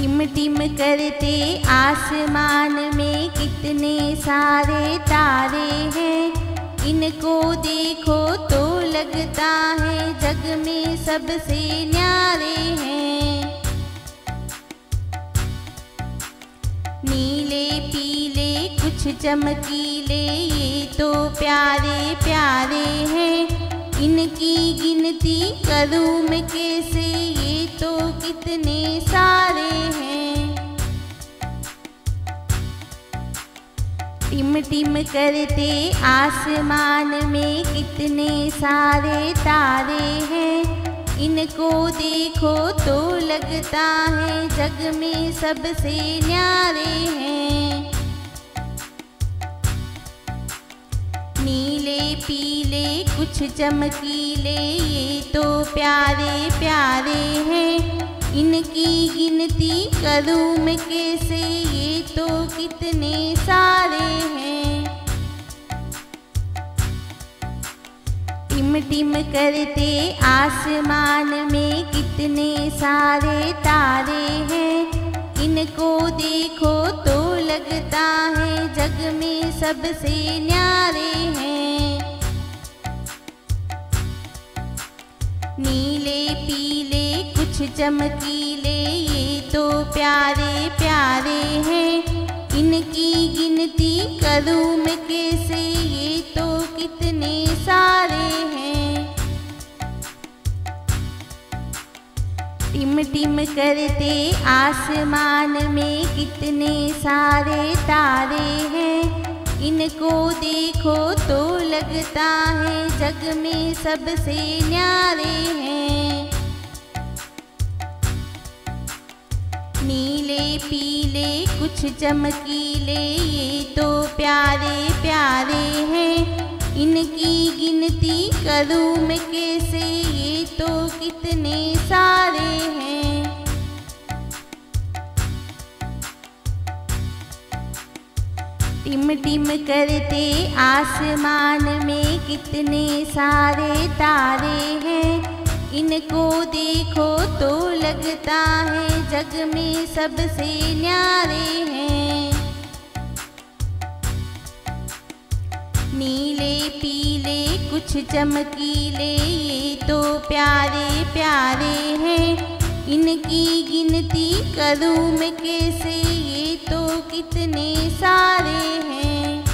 Tim Tim करते आसमान में कितने सारे तारे हैं। इनको देखो तो लगता है जग में सबसे न्यारे हैं। नीले, पीले, कुछ चमकीले, ये तो प्यारे प्यारे हैं। इनकी गिनती करूँ मैं कैसे? तो कितने सारे हैं। टिम टिम करते आसमान में कितने सारे तारे हैं। इनको देखो तो लगता है जग में सबसे न्यारे हैं। नीले पीले कुछ चमकीले ये तो प्यारे प्यारे हैं। इनकी गिनती करूँ मैं कैसे, ये तो कितने सारे हैं। टिम टिम करते आसमान में कितने सारे तारे हैं। इनको देखो तो लगता है जग में सबसे न्यारे हैं। नीले, पीले, कुछ चमकीले, ये तो प्यारे प्यारे हैं। इनकी गिनती करूँ मैं कैसे? ये तो कितने सारे हैं। टिम टिम करते आसमान में कितने सारे तारे हैं। इनको देखो तो लगता है जग में सबसे न्यारे हैं। नीले, पीले, कुछ चमकीले, ये तो प्यारे प्यारे हैं। इनकी गिनती करूँ मैं कैसे, ये तो कितने टिम टिम करते आसमान में कितने सारे तारे हैं। इनको देखो तो लगता है जग में सबसे न्यारे हैं। नीले पीले कुछ चमकीले, ये तो प्यारे प्यारे हैं। इनकी गिनती करूँ मैं कैसे? ये तो कितने सारे हैं।